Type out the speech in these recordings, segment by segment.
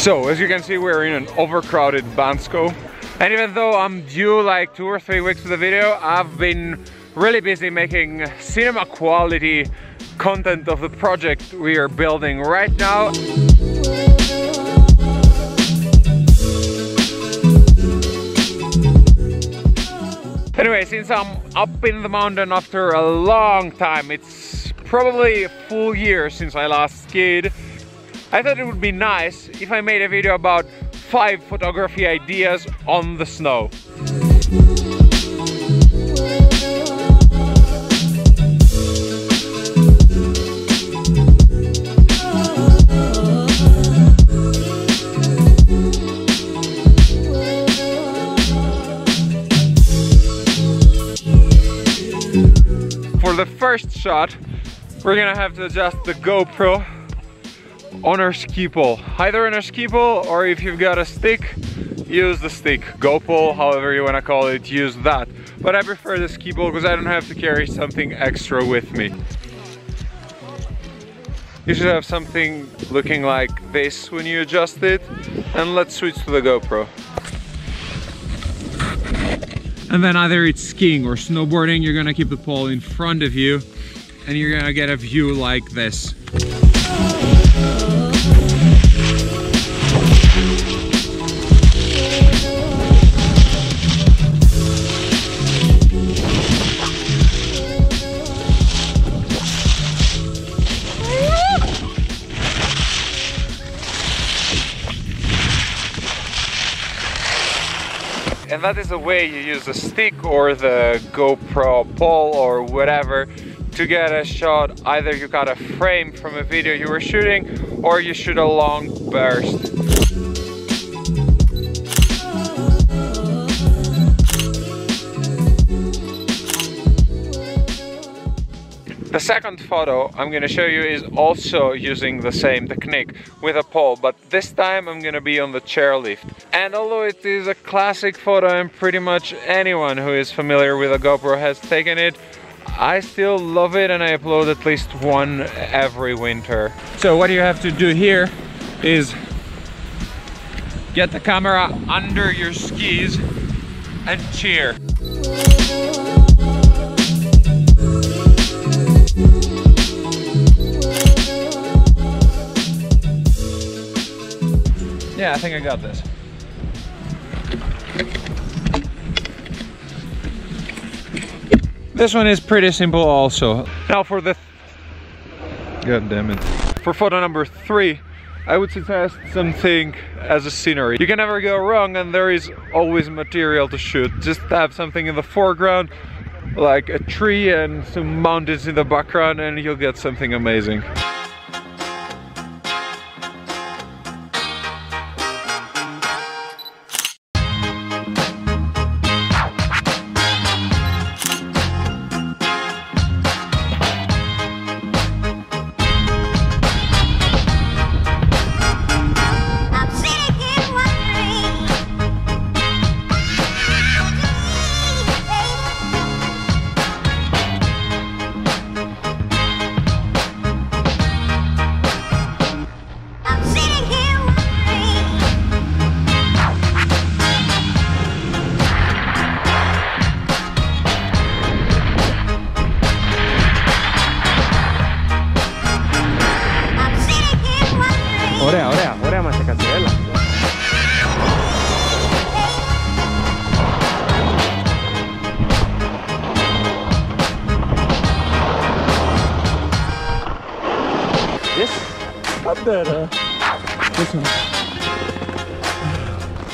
So, as you can see, we're in an overcrowded Bansko. And even though I'm due like two or three weeks for the video, I've been really busy making cinema quality content of the project we are building right now. Anyway, since I'm up in the mountain after a long time, it's probably a full year since I last skied, I thought it would be nice if I made a video about five photography ideas on the snow. For the first shot, we're gonna have to adjust the GoPro on our ski pole. Either on a ski pole or if you've got a stick, use the stick. Go pole, however you wanna call it, use that. But I prefer the ski pole because I don't have to carry something extra with me. You should have something looking like this when you adjust it. And let's switch to the GoPro. And then either it's skiing or snowboarding, you're gonna keep the pole in front of you and you're gonna get a view like this. And that is the way you use the stick or the GoPro pole or whatever to get a shot. Either you got a frame from a video you were shooting or you shoot a long burst. The second photo I'm gonna show you is also using the same technique with a pole, but this time I'm gonna be on the chairlift. And although it is a classic photo and pretty much anyone who is familiar with a GoPro has taken it, I still love it and I upload at least one every winter. So what you have to do here is get the camera under your skis and cheer. Think I got this. This one is pretty simple also. Now for the... God damn it. For photo number three, I would suggest something as a scenery. You can never go wrong and there is always material to shoot. Just have something in the foreground, like a tree and some mountains in the background and you'll get something amazing.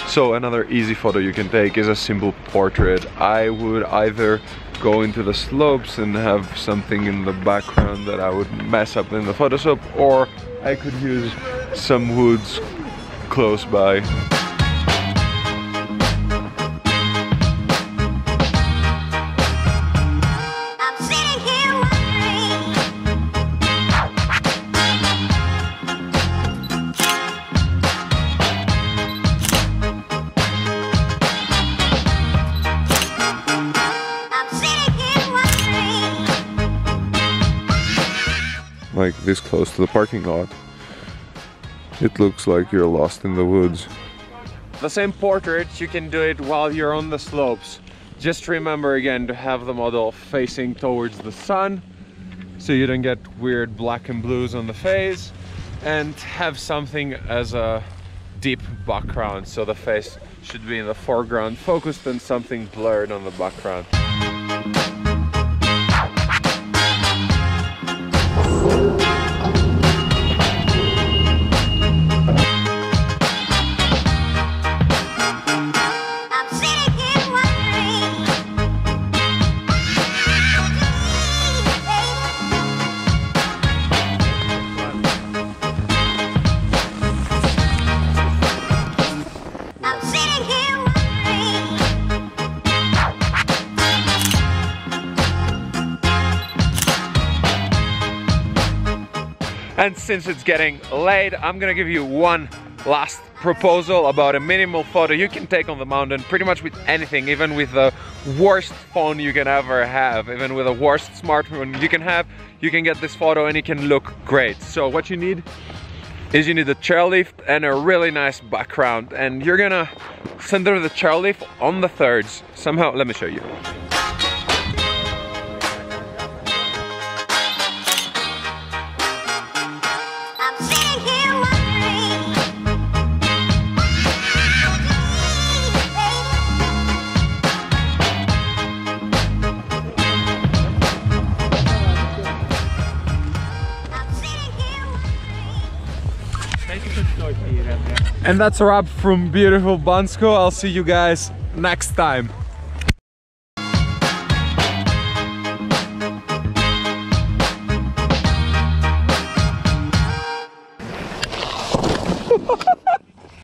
So another easy photo you can take is a simple portrait. I would either go into the slopes and have something in the background that I would mess up in the Photoshop or I could use some woods close by. Like this close to the parking lot. It looks like you're lost in the woods. The same portrait, you can do it while you're on the slopes. Just remember again to have the model facing towards the sun so you don't get weird black and blues on the face and have something as a deep background so the face should be in the foreground focused and something blurred on the background. And since it's getting late, I'm gonna give you one last proposal about a minimal photo you can take on the mountain pretty much with anything, even with the worst phone you can ever have, even with the worst smartphone you can have, you can get this photo and it can look great. So what you need is you need a chairlift and a really nice background and you're gonna center the chairlift on the thirds. Somehow, let me show you. And that's a wrap from beautiful Bansko. I'll see you guys next time.